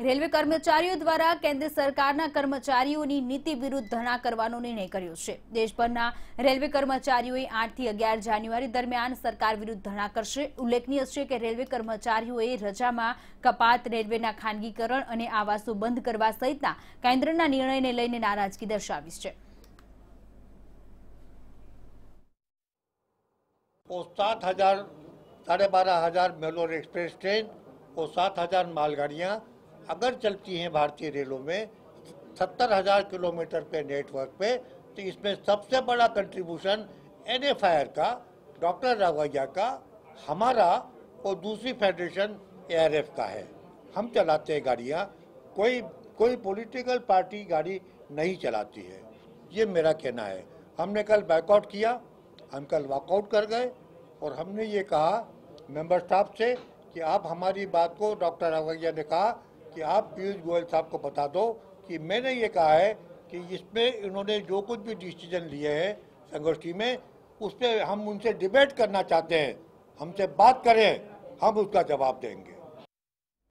Railway કર્મચારીઓ દ્વારા કેન્દ્ર સરકારના કર્મચારીઓની નીતિ વિરુદ્ધ ધરણા કરવાનો નિર્ણય કર્યો છે દેશભરના રેલવે કર્મચારીઓએ આઠથી અગિયાર જાન્યુઆરી દરમિયાન સરકાર વિરુદ્ધ ધરણા કરશે ઉલ્લેખનીય છે કે રેલવે કર્મચારીઓએ રજામાં કપાત રેલવેના ખાનગીકરણ અને આવાસો બંધ કરવા સહિતના કેન્દ્રના નિર્ણયને લઈને નારાજગી દર્શાવી છે वो सात हजार साढ़े बारह हजार मेलोर एक्सप्रेस ट्रेन और सात हजार मालगाड़ियाँ अगर चलती हैं भारतीय रेलों में, सत्तर हज़ार किलोमीटर पे नेटवर्क पे तो इसमें सबसे बड़ा कंट्रीब्यूशन एनएफआईआर का, डॉक्टर रावैया का, हमारा और दूसरी फेडरेशन एआरएफ का है। हम चलाते हैं गाड़ियाँ, कोई कोई पॉलिटिकल पार्टी गाड़ी नहीं चलाती है। ये मेरा कहना है। हमने कल बैकआउट किया, हम कल वॉकआउट कर गए, और हमने ये कहा मेंबर स्टाफ से, कि आप हमारी बात को डॉक्टर रावैया ने कहा कि आप पीयूष गोयल साहब को बता दो कि मैंने ये कहा है कि इसमें इन्होंने जो कुछ भी डिसीज़न लिए हैं संगोष्ठी में उस पर हम उनसे डिबेट करना चाहते हैं, हमसे बात करें, हम उसका जवाब देंगे।